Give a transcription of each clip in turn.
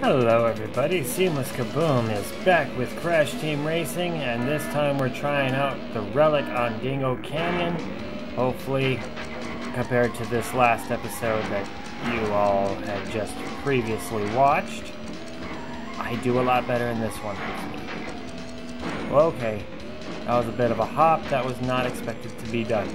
Hello everybody, Seamless Kaboom is back with Crash Team Racing and this time we're trying out the Relic on Dingo Canyon. Hopefully, compared to this last episode that you all had just previously watched, I do a lot better in this one. Okay, that was a bit of a hop, that was not expected to be done.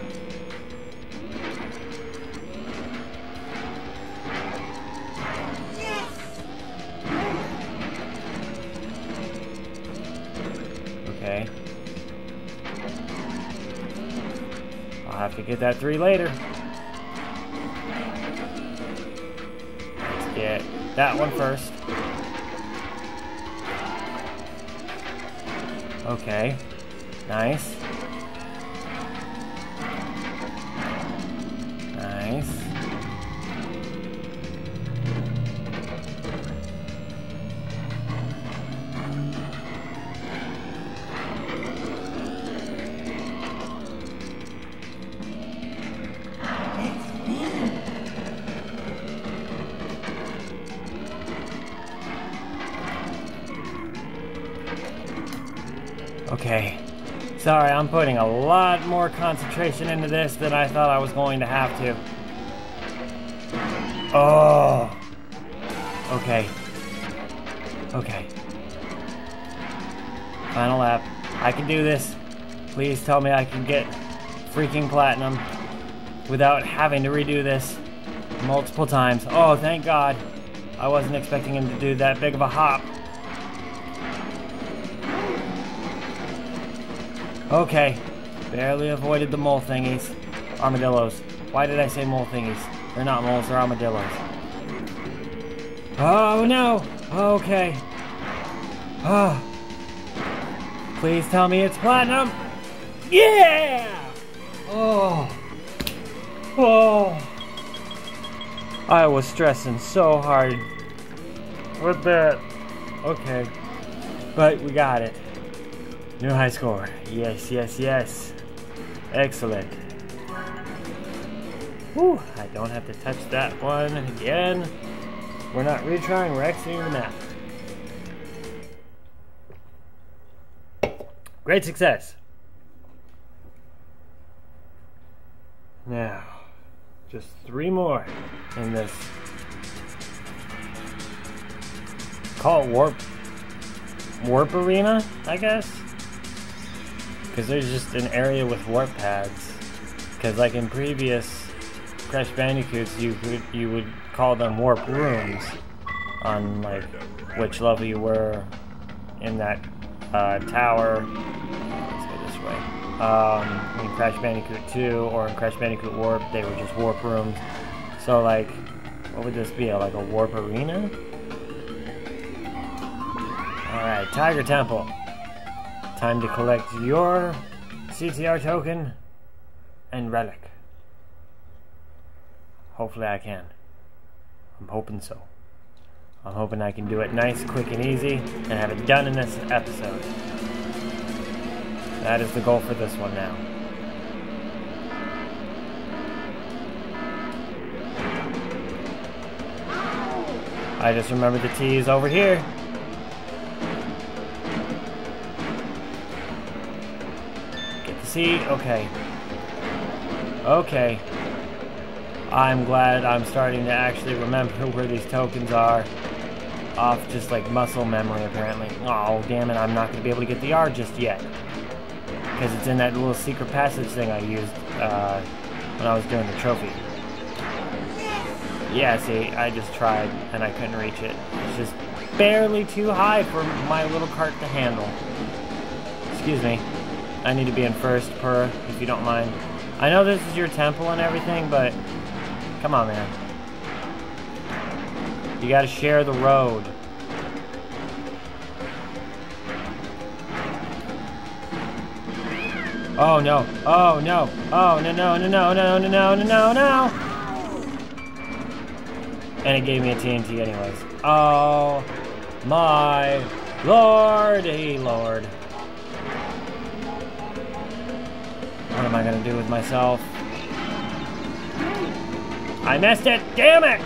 Have to get that three later. Let's get that one first. Okay. Nice. Nice. Okay. Sorry, I'm putting a lot more concentration into this than I thought I was going to have to. Oh. Okay. Okay. Final lap. I can do this. Please tell me I can get freaking platinum without having to redo this multiple times. Oh, thank God. I wasn't expecting him to do that big of a hop. Okay. Barely avoided the mole thingies. Armadillos. Why did I say mole thingies? They're not moles, they're armadillos. Oh no! Okay. Oh. Please tell me it's platinum! Yeah! Oh. Oh. I was stressing so hard with that. Okay. But we got it. New high score. Yes, yes, yes. Excellent. Whew, I don't have to touch that one again. We're not retrying, we're exiting the map. Great success. Now, just three more in this. Call it warp warp arena, I guess. Because there's just an area with warp pads. Because like in previous Crash Bandicoots, you could you would call them warp rooms on like which level you were in that uh, tower. Let's go this way. Um, in Crash Bandicoot 2 or in Crash Bandicoot Warped, they were just warp rooms. So like, what would this be? Like a warp arena? Alright, Tiger Temple. Time to collect your CTR token and relic. Hopefully I can. I'm hoping so. I'm hoping I can do it nice, quick, and easy, and have it done in this episode. That is the goal for this one now. I just remember the T is over here. C. Okay. Okay. I'm glad I'm starting to actually remember where these tokens are. Off just like muscle memory, apparently. Oh, damn it, I'm not going to be able to get the R just yet. Because it's in that little secret passage thing I used uh, when I was doing the trophy. Yeah, see, I just tried and I couldn't reach it. It's just barely too high for my little cart to handle. Excuse me. I need to be in first, per, if you don't mind. I know this is your temple and everything, but come on, man. You gotta share the road. Oh no, oh no, oh no, no, no, no, no, no, no, no, no! And it gave me a TNT anyways. Oh my lordy lord. I gonna do with myself? I missed it! Damn it!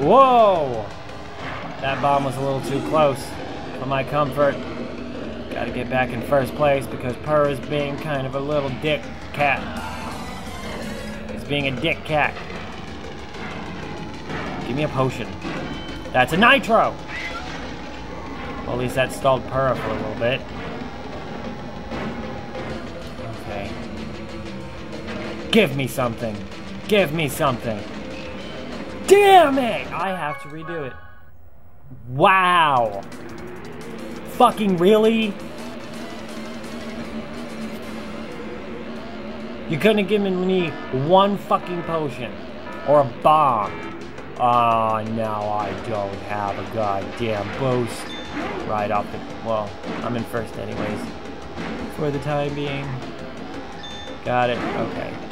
Whoa! That bomb was a little too close for my comfort. Gotta get back in first place because Purr is being kind of a little dick cat. He's being a dick cat. Give me a potion. That's a nitro! Well, at least that stalled Purr for a little bit. Give me something. Give me something. Damn it! I have to redo it. Wow. Fucking really? You couldn't have given me one fucking potion. Or a bomb. Ah, oh, now I don't have a goddamn boost. Right off the... Well, I'm in first anyways. For the time being. Got it. Okay.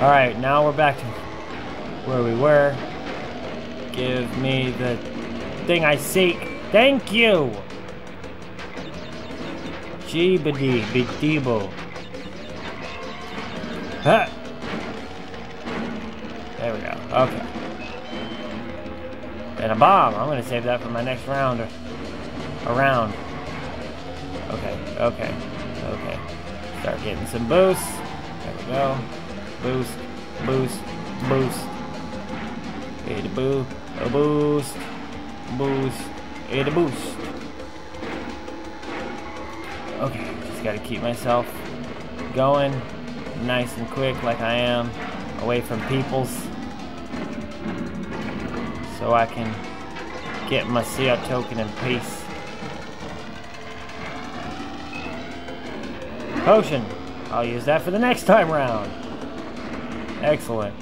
Alright, now we're back to where we were. Give me the thing I seek. Thank you! Jeebity bidebo. Huh. There we go. Okay. And a bomb. I'm gonna save that for my next round. Around. Okay, okay, okay. Start getting some boosts. There we go. Boost, boost, boost. Get a boo, a boost, boost, get a boost. Okay, just gotta keep myself going nice and quick like I am, away from peoples. So I can get my CO token in peace. Potion. I'll use that for the next time round. Excellent.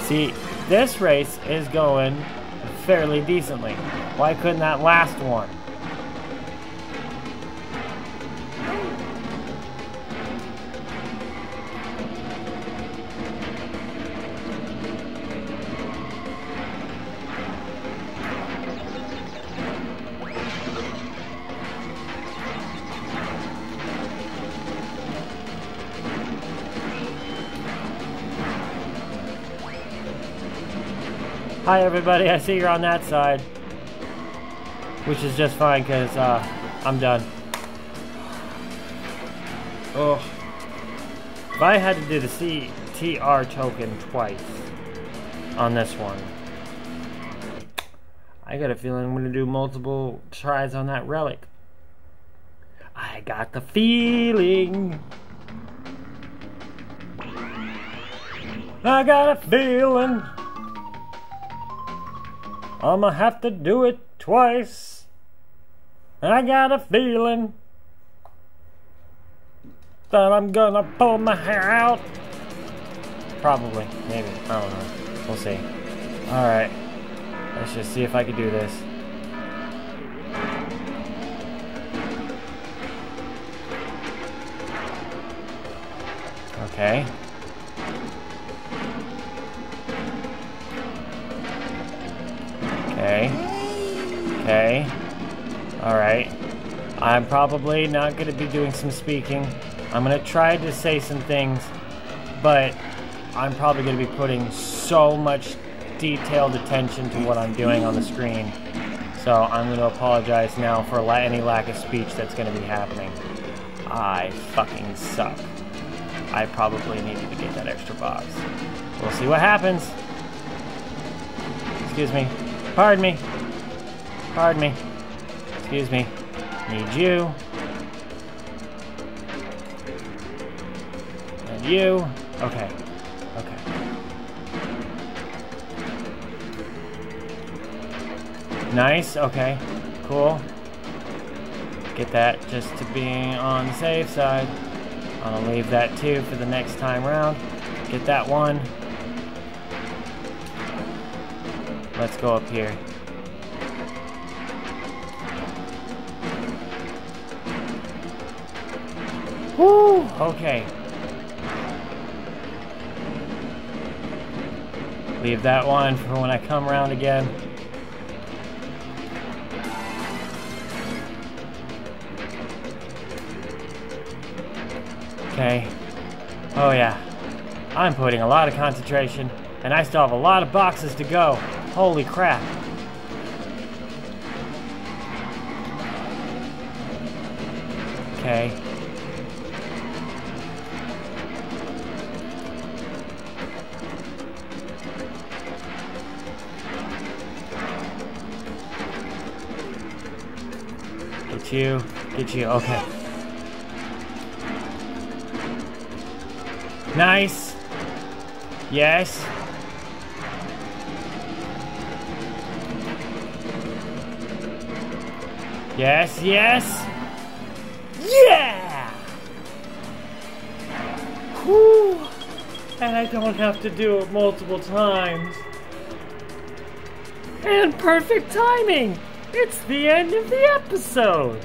See, this race is going fairly decently. Why couldn't that last one? Hi everybody, I see you're on that side. Which is just fine because uh, I'm done. Oh. If I had to do the CTR token twice on this one, I got a feeling I'm going to do multiple tries on that relic. I got the feeling. I got a feeling. I'ma have to do it twice. I got a feeling that I'm gonna pull my hair out. Probably, maybe, I don't know. We'll see. Alright, let's just see if I can do this. Okay. Okay. Okay. Alright. I'm probably not going to be doing some speaking. I'm going to try to say some things, but I'm probably going to be putting so much detailed attention to what I'm doing on the screen. So I'm going to apologize now for any lack of speech that's going to be happening. I fucking suck. I probably needed to get that extra box. We'll see what happens. Excuse me. Pardon me. Pardon me. Excuse me. Need you. And you. Okay. Okay. Nice. Okay. Cool. Get that just to be on the safe side. I'm gonna leave that too for the next time round. Get that one. Let's go up here. Okay. Leave that one for when I come around again. Okay. Oh yeah. I'm putting a lot of concentration, and I still have a lot of boxes to go. Holy crap. Okay. Get you. Get you. Okay. Nice. Yes. Yes, yes. Yeah! And I don't have to do it multiple times. And perfect timing! It's the end of the episode!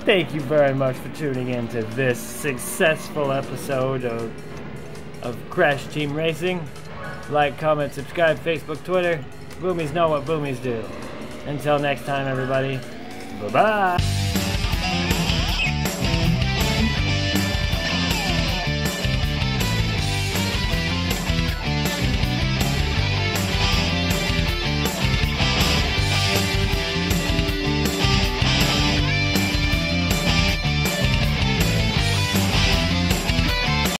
Thank you very much for tuning in to this successful episode of, of Crash Team Racing. Like, comment, subscribe, Facebook, Twitter. Boomies know what boomies do. Until next time, everybody. Bye bye.